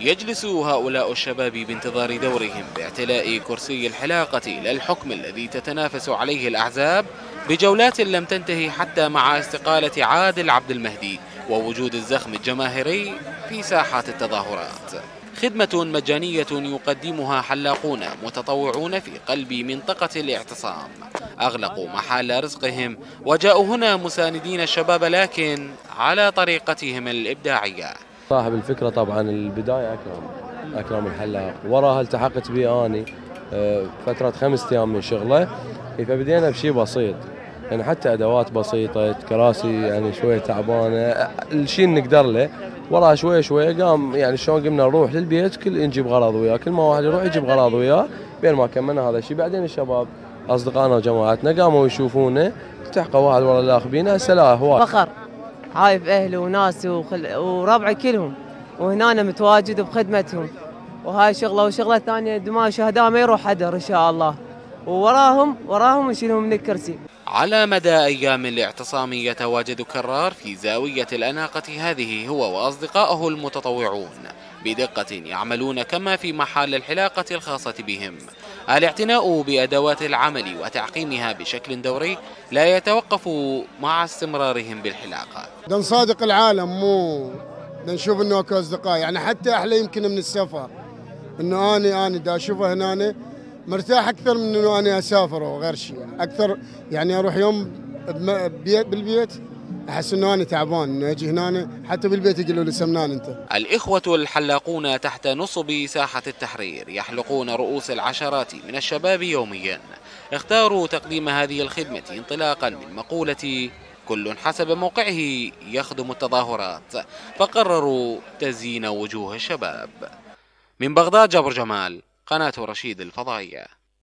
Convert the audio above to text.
يجلس هؤلاء الشباب بانتظار دورهم باعتلاء كرسي الحلاقة إلى الحكم الذي تتنافس عليه الأحزاب بجولات لم تنتهي حتى مع استقالة عادل عبد المهدي ووجود الزخم الجماهيري في ساحات التظاهرات. خدمة مجانية يقدمها حلاقون متطوعون في قلب منطقة الاعتصام. أغلقوا محل رزقهم وجاءوا هنا مساندين الشباب لكن على طريقتهم الإبداعية. صاحب الفكرة طبعا البداية أكرم أكرم الحلاق. وراها التحقت به أني آه، فترة خمسة أيام من شغله. فبدينا بشيء بسيط يعني حتى أدوات بسيطة كراسي يعني شوية تعبانة الشيء نقدر له. وراها شوي شوي قام يعني شلون قمنا نروح للبيت كل نجيب غراض وياه. كل ما واحد يروح يجيب غراض وياه بين ما كملنا هذا الشيء بعدين الشباب أصدقائنا وجماعتنا قاموا يشوفونا التحقوا واحد ورا الاخ بينا سلاح هواي فخر. هاي باهله وناس وخل... وربعي كلهم. وهنا أنا متواجد بخدمتهم. وهاي شغلة وشغلة ثانية دماء شهداء ما يروح حدر إن شاء الله. ووراهم وراهم نشيلهم من الكرسي. على مدى أيام الاعتصام يتواجد كرار في زاوية الأناقة هذه هو وأصدقائه المتطوعون. بدقة يعملون كما في محل الحلاقة الخاصة بهم. الاعتناء بأدوات العمل وتعقيمها بشكل دوري لا يتوقف مع استمرارهم بالحلاقة. نصادق العالم مو نشوف إنه أكو أصدقاء. يعني حتى أحلى يمكن من السفر. إنه اني أني دا أشوفه هنا مرتاح أكثر من إنه أنا أسافر وغير شيء أكثر يعني أروح يوم بالبيت أحس انه أنا تعبان انه أجي هنا حتى بالبيت يقولوا لي سمنان أنت. الإخوة الحلاقون تحت نصب ساحة التحرير يحلقون رؤوس العشرات من الشباب يوميا. اختاروا تقديم هذه الخدمة انطلاقا من مقولة كل حسب موقعه يخدم التظاهرات فقرروا تزيين وجوه الشباب. من بغداد جبر جمال قناة رشيد الفضائية